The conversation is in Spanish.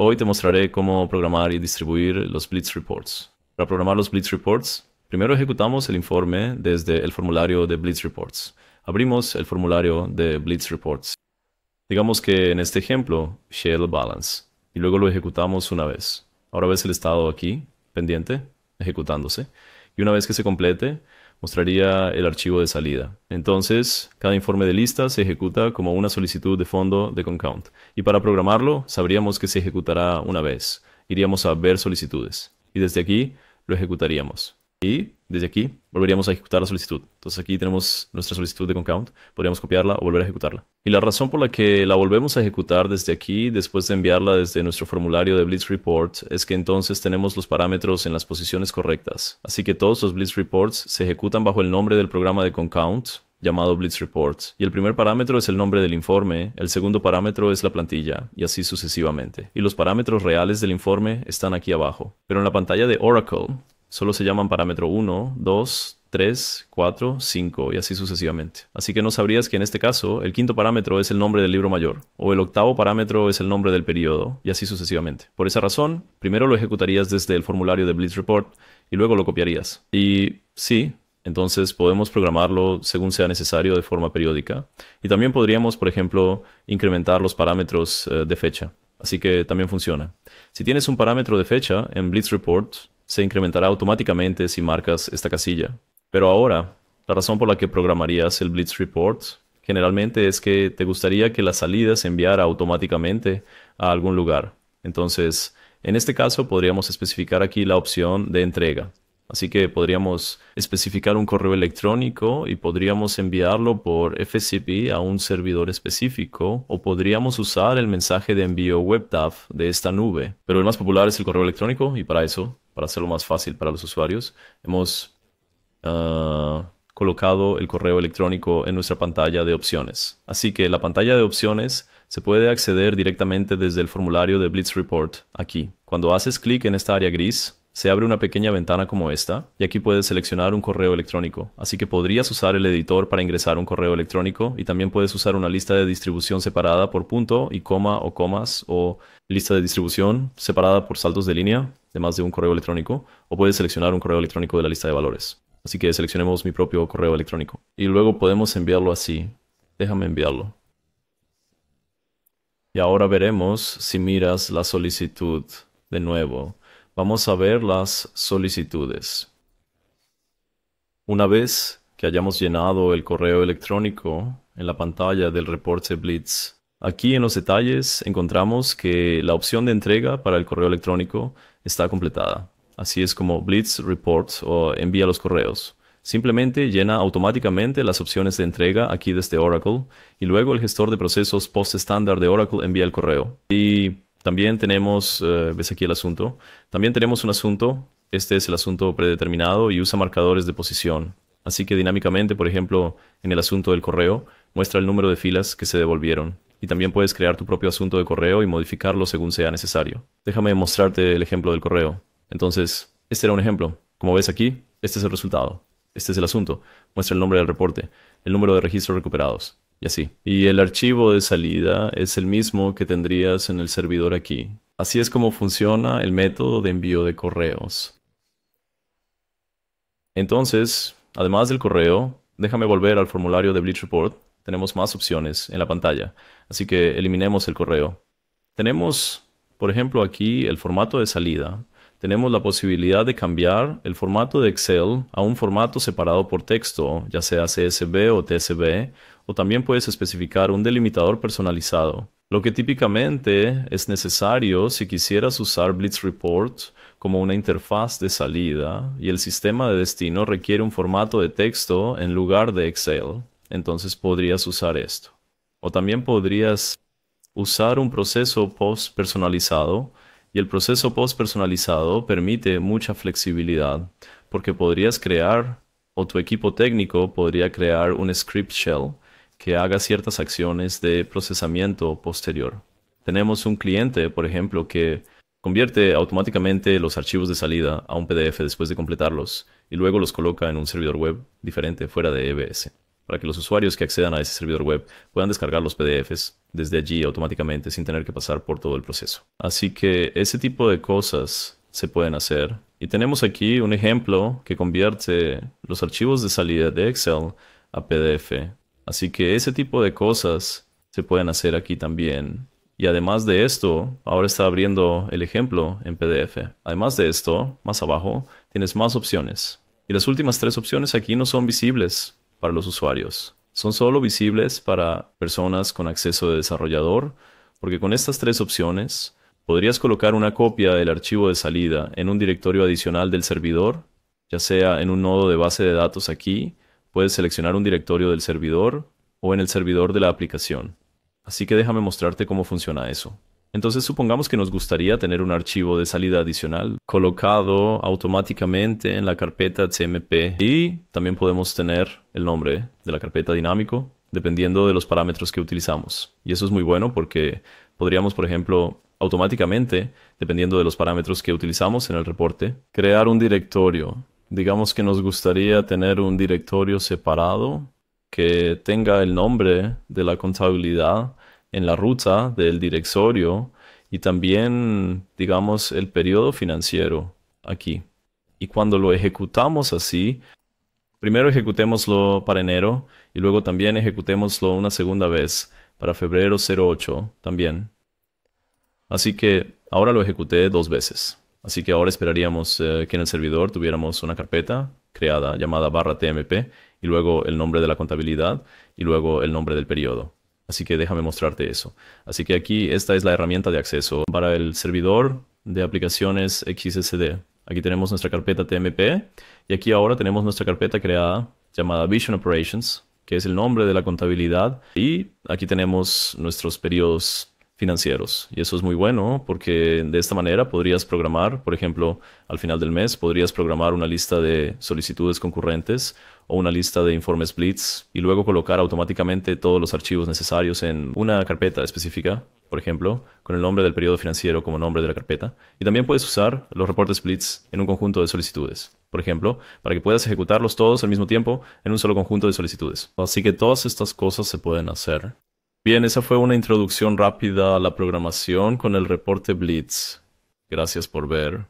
Hoy te mostraré cómo programar y distribuir los Blitz Reports. Para programar los Blitz Reports, primero ejecutamos el informe desde el formulario de Blitz Reports. Abrimos el formulario de Blitz Reports. Digamos que en este ejemplo, Shell Balance, y luego lo ejecutamos una vez. Ahora ves el estado aquí, pendiente, ejecutándose, y una vez que se complete, mostraría el archivo de salida. Entonces, cada informe de lista se ejecuta como una solicitud de fondo de concount. Y para programarlo, sabríamos que se ejecutará una vez. Iríamos a ver solicitudes. Y desde aquí lo ejecutaríamos. Y desde aquí volveríamos a ejecutar la solicitud. Entonces aquí tenemos nuestra solicitud de concount. Podríamos copiarla o volver a ejecutarla. Y la razón por la que la volvemos a ejecutar desde aquí, después de enviarla desde nuestro formulario de Blitz Report, es que entonces tenemos los parámetros en las posiciones correctas. Así que todos los Blitz Reports se ejecutan bajo el nombre del programa de concount llamado Blitz Reports. Y el primer parámetro es el nombre del informe, el segundo parámetro es la plantilla, y así sucesivamente. Y los parámetros reales del informe están aquí abajo. Pero en la pantalla de Oracle, solo se llaman parámetro 1, 2, 3, 4, 5 y así sucesivamente. Así que no sabrías que en este caso el quinto parámetro es el nombre del libro mayor o el octavo parámetro es el nombre del periodo y así sucesivamente. Por esa razón, primero lo ejecutarías desde el formulario de Blitz Report y luego lo copiarías. Y sí, entonces podemos programarlo según sea necesario de forma periódica. Y también podríamos, por ejemplo, incrementar los parámetros eh, de fecha. Así que también funciona. Si tienes un parámetro de fecha en Blitz Report, se incrementará automáticamente si marcas esta casilla. Pero ahora, la razón por la que programarías el Blitz Report generalmente es que te gustaría que la salida se enviara automáticamente a algún lugar. Entonces, en este caso podríamos especificar aquí la opción de entrega. Así que podríamos especificar un correo electrónico y podríamos enviarlo por FCP a un servidor específico o podríamos usar el mensaje de envío WebDAV de esta nube. Pero el más popular es el correo electrónico y para eso, para hacerlo más fácil para los usuarios, hemos ah, colocado el correo electrónico en nuestra pantalla de opciones. Así que la pantalla de opciones se puede acceder directamente desde el formulario de Blitz Report aquí. Cuando haces clic en esta área gris, se abre una pequeña ventana como esta y aquí puedes seleccionar un correo electrónico. Así que podrías usar el editor para ingresar un correo electrónico y también puedes usar una lista de distribución separada por punto y coma o comas o lista de distribución separada por saltos de línea de más de un correo electrónico o puedes seleccionar un correo electrónico de la lista de valores. Así que seleccionemos mi propio correo electrónico y luego podemos enviarlo así. Déjame enviarlo. Y ahora veremos si miras la solicitud de nuevo. Vamos a ver las solicitudes. Una vez que hayamos llenado el correo electrónico en la pantalla del reporte Blitz, aquí en los detalles encontramos que la opción de entrega para el correo electrónico está completada. Así es como Blitz Report o envía los correos. Simplemente llena automáticamente las opciones de entrega aquí desde Oracle y luego el gestor de procesos post estándar de Oracle envía el correo. También tenemos, eh, ves aquí el asunto, también tenemos un asunto, este es el asunto predeterminado y usa marcadores de posición. Así que dinámicamente, por ejemplo, en el asunto del correo, muestra el número de filas que se devolvieron. Y también puedes crear tu propio asunto de correo y modificarlo según sea necesario. Déjame mostrarte el ejemplo del correo. Entonces, este era un ejemplo. Como ves aquí, este es el resultado. Este es el asunto. Muestra el nombre del reporte, el número de registros recuperados y así. Y el archivo de salida es el mismo que tendrías en el servidor aquí. Así es como funciona el método de envío de correos. Entonces, además del correo, déjame volver al formulario de Bleach Report. Tenemos más opciones en la pantalla, así que eliminemos el correo. Tenemos, por ejemplo, aquí el formato de salida. Tenemos la posibilidad de cambiar el formato de Excel a un formato separado por texto, ya sea CSV o TSV, o también puedes especificar un delimitador personalizado, lo que típicamente es necesario si quisieras usar Blitz Report como una interfaz de salida y el sistema de destino requiere un formato de texto en lugar de Excel, entonces podrías usar esto. O también podrías usar un proceso post personalizado y el proceso post personalizado permite mucha flexibilidad porque podrías crear o tu equipo técnico podría crear un script shell que haga ciertas acciones de procesamiento posterior. Tenemos un cliente, por ejemplo, que convierte automáticamente los archivos de salida a un PDF después de completarlos y luego los coloca en un servidor web diferente fuera de EBS. Para que los usuarios que accedan a ese servidor web puedan descargar los PDFs desde allí automáticamente sin tener que pasar por todo el proceso. Así que ese tipo de cosas se pueden hacer. Y tenemos aquí un ejemplo que convierte los archivos de salida de Excel a PDF. Así que ese tipo de cosas se pueden hacer aquí también. Y además de esto, ahora está abriendo el ejemplo en PDF. Además de esto, más abajo, tienes más opciones. Y las últimas tres opciones aquí no son visibles para los usuarios. Son solo visibles para personas con acceso de desarrollador, porque con estas tres opciones podrías colocar una copia del archivo de salida en un directorio adicional del servidor, ya sea en un nodo de base de datos aquí, puedes seleccionar un directorio del servidor o en el servidor de la aplicación. Así que déjame mostrarte cómo funciona eso. Entonces supongamos que nos gustaría tener un archivo de salida adicional colocado automáticamente en la carpeta CMP y también podemos tener el nombre de la carpeta dinámico dependiendo de los parámetros que utilizamos. Y eso es muy bueno porque podríamos, por ejemplo, automáticamente, dependiendo de los parámetros que utilizamos en el reporte, crear un directorio. Digamos que nos gustaría tener un directorio separado que tenga el nombre de la contabilidad en la ruta del directorio y también, digamos, el periodo financiero aquí. Y cuando lo ejecutamos así, primero ejecutémoslo para enero y luego también ejecutémoslo una segunda vez para febrero 08 también. Así que ahora lo ejecuté dos veces. Así que ahora esperaríamos eh, que en el servidor tuviéramos una carpeta creada llamada barra TMP y luego el nombre de la contabilidad y luego el nombre del periodo. Así que déjame mostrarte eso. Así que aquí esta es la herramienta de acceso para el servidor de aplicaciones XSD. Aquí tenemos nuestra carpeta TMP y aquí ahora tenemos nuestra carpeta creada llamada Vision Operations, que es el nombre de la contabilidad. Y aquí tenemos nuestros periodos financieros. Y eso es muy bueno porque de esta manera podrías programar, por ejemplo, al final del mes, podrías programar una lista de solicitudes concurrentes o una lista de informes Blitz y luego colocar automáticamente todos los archivos necesarios en una carpeta específica, por ejemplo, con el nombre del periodo financiero como nombre de la carpeta. Y también puedes usar los reportes Blitz en un conjunto de solicitudes, por ejemplo, para que puedas ejecutarlos todos al mismo tiempo en un solo conjunto de solicitudes. Así que todas estas cosas se pueden hacer Bien, esa fue una introducción rápida a la programación con el reporte Blitz. Gracias por ver.